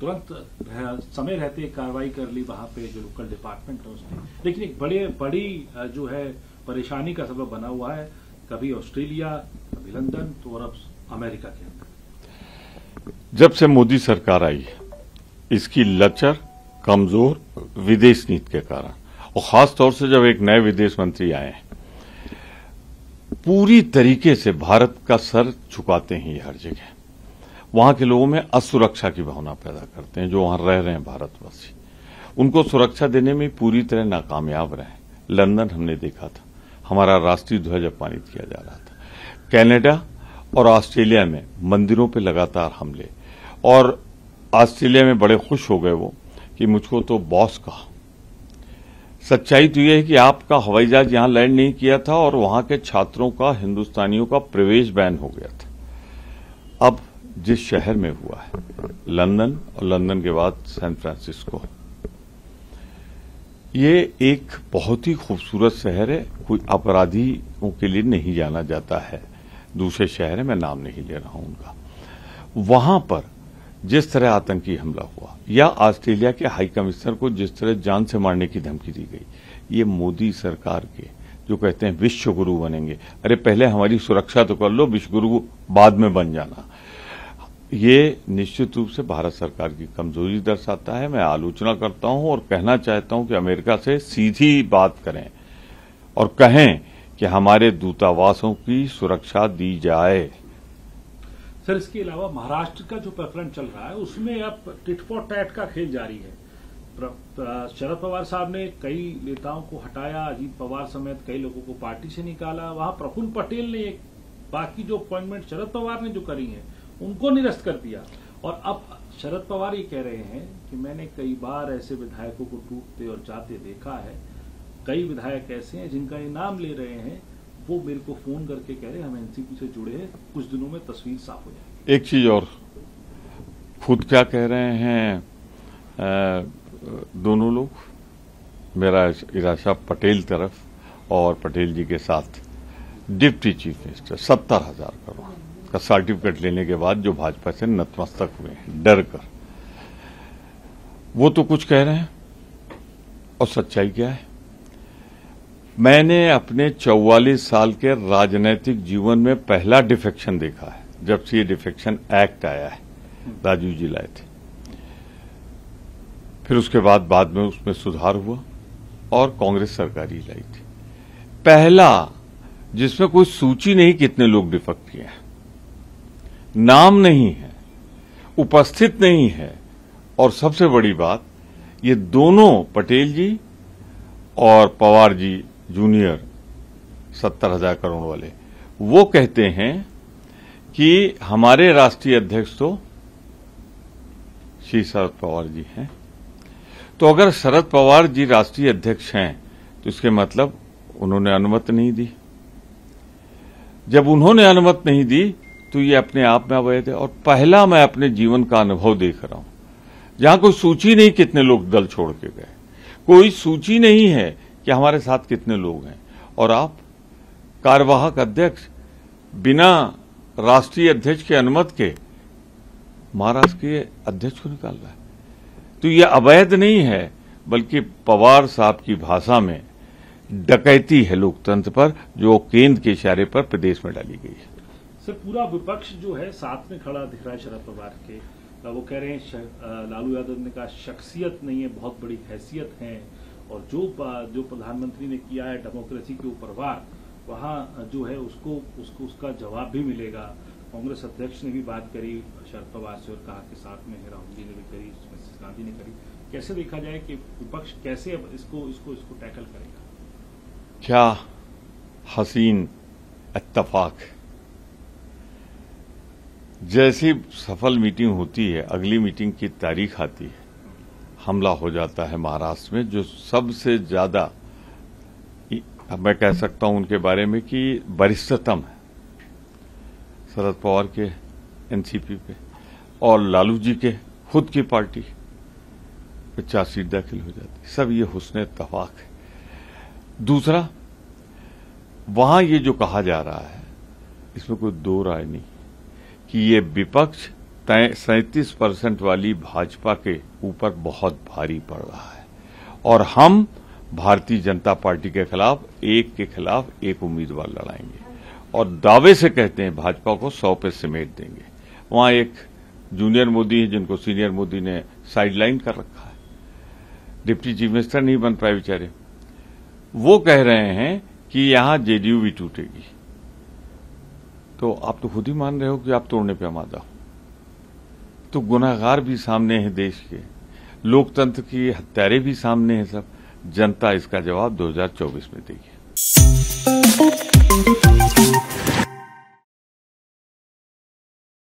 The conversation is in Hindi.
तुरंत समय रहते कार्रवाई कर ली वहाँ पे जो लोकल डिपार्टमेंट है उसने लेकिन एक बड़े, बड़ी जो है, परेशानी का सबब बना हुआ है, कभी ऑस्ट्रेलिया, कभी लंदन तो और अब अमेरिका के अंदर। जब से मोदी सरकार आई है इसकी लचर, कमज़ोर विदेश नीति के कारण, और खास तौर से जब एक नए विदेश मंत्री आए, पूरी तरीके से भारत का सर झुकाते हैं हर जगह। वहाँ के लोगों में असुरक्षा की भावना पैदा करते हैं, जो वहाँ रह रहे हैं भारतवासी। उनको सुरक्षा देने में पूरी तरह नाकामयाब रहे लंदन हमने देखा था। हमारा राष्ट्रीय ध्वज अपमानित किया जा रहा था। कनाडा और ऑस्ट्रेलिया में मंदिरों पर लगातार हमले। और ऑस्ट्रेलिया में बड़े खुश हो गए वो कि मुझको तो बॉस कहा। सच्चाई तो यह है कि आपका हवाई जहाज़ यहाँ लैंड नहीं किया था और वहाँ के छात्रों का, हिंदुस्तानियों का प्रवेश बैन हो गया था। अब जिस शहर में हुआ है, लंदन और लंदन के बाद सैन फ्रांसिस्को। ये एक बहुत ही खूबसूरत शहर है, कोई अपराधियों के लिए नहीं जाना जाता है। दूसरे शहर है, मैं नाम नहीं ले रहा हूँ उनका। वहाँ पर जिस तरह आतंकी हमला हुआ, या ऑस्ट्रेलिया के हाई कमिश्नर को जिस तरह जान से मारने की धमकी दी गई, ये मोदी सरकार के, जो कहते हैं विश्व गुरु बनेंगे। अरे पहले हमारी सुरक्षा तो कर लो विश्व गुरु बाद में बन जाना। ये निश्चित रूप से भारत सरकार की कमज़ोरी दर्शाता है। मैं आलोचना करता हूँ और कहना चाहता हूँ कि अमेरिका से सीधी बात करें और कहें कि हमारे दूतावासों की सुरक्षा दी जाए। सर, इसके अलावा महाराष्ट्र का जो प्रकरण चल रहा है, उसमें अब टिट फॉर टैट का खेल जारी है। शरद पवार साहब ने कई नेताओं को हटाया, अजीत पवार समेत कई लोगों को पार्टी से निकाला। वहाँ प्रफुल्ल पटेल ने बाकी जो अपॉइंटमेंट शरद पवार ने जो करी है उनको निरस्त कर दिया। और अब शरद पवार ये कह रहे हैं कि मैंने कई बार ऐसे विधायकों को टूटते और जाते देखा है। कई विधायक ऐसे हैं जिनका ये नाम ले रहे हैं वो मेरे को फ़ोन करके कह रहे हैं हम एनसीपी से जुड़े हैं कुछ दिनों में तस्वीर साफ़ हो जाएगी। एक चीज़ और खुद क्या कह रहे हैं अ, दोनों लोग? मेरा इराशा पटेल तरफ़ और पटेल जी के साथ डिप्टी चीफ मिनिस्टर सत्तर हज़ार करोड़। का सर्टिफिकेट लेने के बाद जो भाजपा से नतमस्तक हुए डर कर। वो तो कुछ कह रहे हैं, और सच्चाई क्या है? मैंने अपने 44 साल के राजनीतिक जीवन में पहला डिफेक्शन देखा है, जब से ये डिफेक्शन एक्ट आया है राजू जी लाए थे। फिर उसके बाद बाद में उसमें सुधार हुआ, और कांग्रेस सरकार लाई थी। पहला, जिसमें कोई सूची नहीं कितने लोग डिफेक्ट किए हैं। नाम नहीं है, उपस्थित नहीं है। और सबसे बड़ी बात, ये दोनों पटेल जी और पवार जी जूनियर सत्तर हज़ार करोड़ वाले, वो कहते हैं कि हमारे राष्ट्रीय अध्यक्ष तो श्री शरद पवार जी हैं। तो अगर शरद पवार जी राष्ट्रीय अध्यक्ष हैं तो इसके मतलब उन्होंने अनुमति नहीं दी। जब उन्होंने अनुमति नहीं दी तो ये अपने आप में अवैध है। और पहला मैं अपने जीवन का अनुभव देख रहा हूँ। जहाँ कोई सूची नहीं कितने लोग दल छोड़ के गए। कोई सूची नहीं है कि हमारे साथ कितने लोग हैं। और आप, कार्यवाहक अध्यक्ष, बिना राष्ट्रीय अध्यक्ष के अनुमति के, महाराष्ट्र के अध्यक्ष को निकाल रहा है। तो ये अवैध नहीं है, बल्कि पवार साहब की भाषा में डकैती है लोकतंत्र पर, जो केंद्र के इशारे पर प्रदेश में डाली गई है। सर, पूरा विपक्ष जो है साथ में खड़ा दिख रहा है शरद पवार के। वो कह रहे हैं लालू यादव ने कहा, शख्सियत नहीं है, बहुत बड़ी हैसियत है। और जो जो प्रधानमंत्री ने किया है डेमोक्रेसी के ऊपर वार, वहाँ जो है उसको उसको उसका जवाब भी मिलेगा। कांग्रेस अध्यक्ष ने भी बात करी, शरद पवार से और कहा कि साथ में राहुल जी ने भी करी, मिसेस गांधी ने करी। कैसे देखा जाए कि विपक्ष कैसे अब इसको इसको इसको टैकल करेगा? क्या हसीन इतफाक़ है। जैसी सफल मीटिंग होती है, अगली मीटिंग की तारीख आती है। हमला हो जाता है महाराष्ट्र में, जो सबसे ज़्यादा मैं कह सकता हूँ उनके बारे में कि वरिष्ठतम है। शरद पवार के, एनसीपी पे, और लालू जी के, खुद की पार्टी पे चार सीट दाखिल हो जाती सब ये हुसन तफाक है। दूसरा, वहाँ ये जो कहा जा रहा है, इसमें कोई दो राय नहीं। कि ये विपक्ष सैतीस परसेंट वाली भाजपा के ऊपर बहुत भारी पड़ रहा है। और हम भारतीय जनता पार्टी के खिलाफ, एक के खिलाफ एक उम्मीदवार लड़ाएँगे। और दावे से कहते हैं, भाजपा को सौ पे समेट देंगे। वहाँ एक जूनियर मोदी है जिनको सीनियर मोदी ने साइडलाइन कर रखा है। डिप्टी चीफ मिनिस्टर नहीं बन पाए बेचारे। वो कह रहे हैं कि यहाँ जेडीयू भी टूटेगी। तो आप तो खुद ही मान रहे हो कि आप तोड़ने पे आमादा हो। तो गुनाहगार भी सामने हैं देश के। लोकतंत्र की हत्यारे भी सामने हैं सब। जनता इसका जवाब 2024 में देगी।